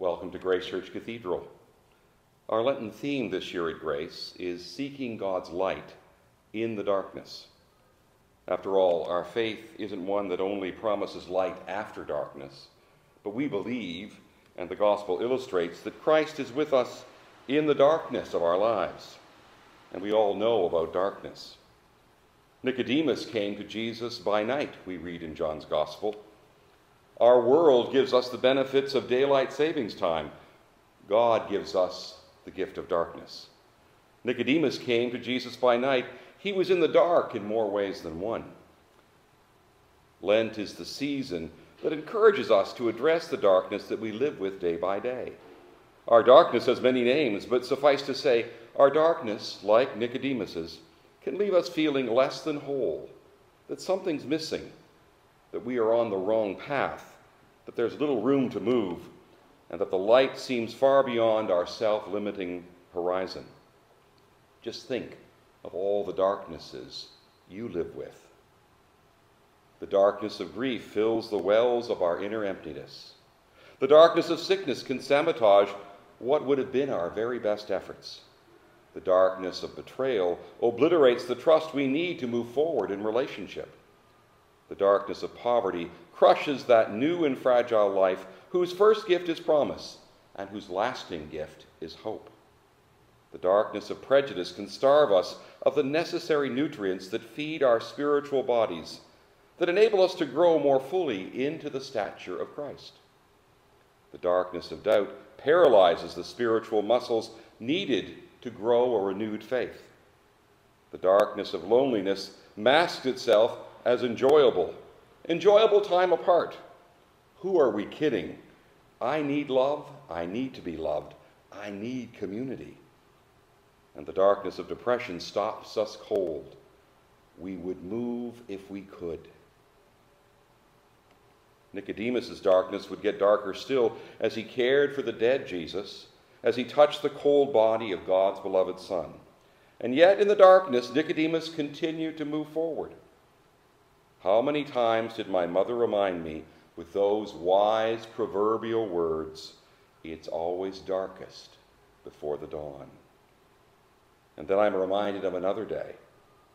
Welcome to Grace Church Cathedral. Our Lenten theme this year at Grace is seeking God's light in the darkness. After all, our faith isn't one that only promises light after darkness, but we believe, and the gospel illustrates, that Christ is with us in the darkness of our lives. And we all know about darkness. Nicodemus came to Jesus by night, we read in John's gospel. Our world gives us the benefits of daylight savings time. God gives us the gift of darkness. Nicodemus came to Jesus by night. He was in the dark in more ways than one. Lent is the season that encourages us to address the darkness that we live with day by day. Our darkness has many names, but suffice to say, our darkness, like Nicodemus's, can leave us feeling less than whole, that something's missing, that we are on the wrong path, that there's little room to move, and that the light seems far beyond our self limiting horizon. Just think of all the darknesses you live with. The darkness of grief fills the wells of our inner emptiness. The darkness of sickness can sabotage what would have been our very best efforts. The darkness of betrayal obliterates the trust we need to move forward in relationship. The darkness of poverty crushes that new and fragile life whose first gift is promise and whose lasting gift is hope. The darkness of prejudice can starve us of the necessary nutrients that feed our spiritual bodies, that enable us to grow more fully into the stature of Christ. The darkness of doubt paralyzes the spiritual muscles needed to grow a renewed faith. The darkness of loneliness masks itself as enjoyable, enjoyable time apart. Who are we kidding? I need love. I need to be loved. I need community. And the darkness of depression stops us cold. We would move if we could. Nicodemus's darkness would get darker still as he cared for the dead Jesus as he touched the cold body of God's beloved Son. And yet, in the darkness, Nicodemus continued to move forward. How many times did my mother remind me with those wise proverbial words, It's always darkest before the dawn? And then I'm reminded of another day,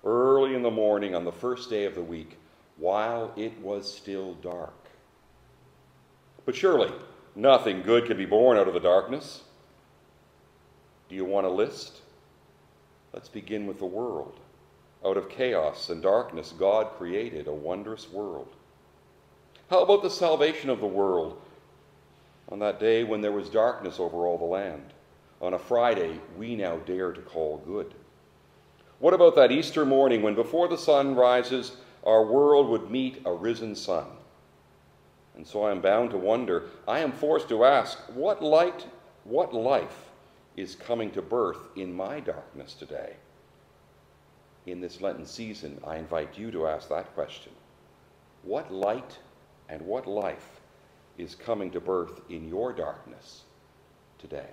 early in the morning on the first day of the week, while it was still dark. But surely, nothing good can be born out of the darkness. Do you want a list? Let's begin with the world. Out of chaos and darkness, God created a wondrous world. How about the salvation of the world on that day when there was darkness over all the land? On a Friday, we now dare to call good. What about that Easter morning when before the sun rises, our world would meet a risen sun? And so I am bound to wonder, I am forced to ask, what light, what life is coming to birth in my darkness today? In this Lenten season, I invite you to ask that question. What light and what life is coming to birth in your darkness today?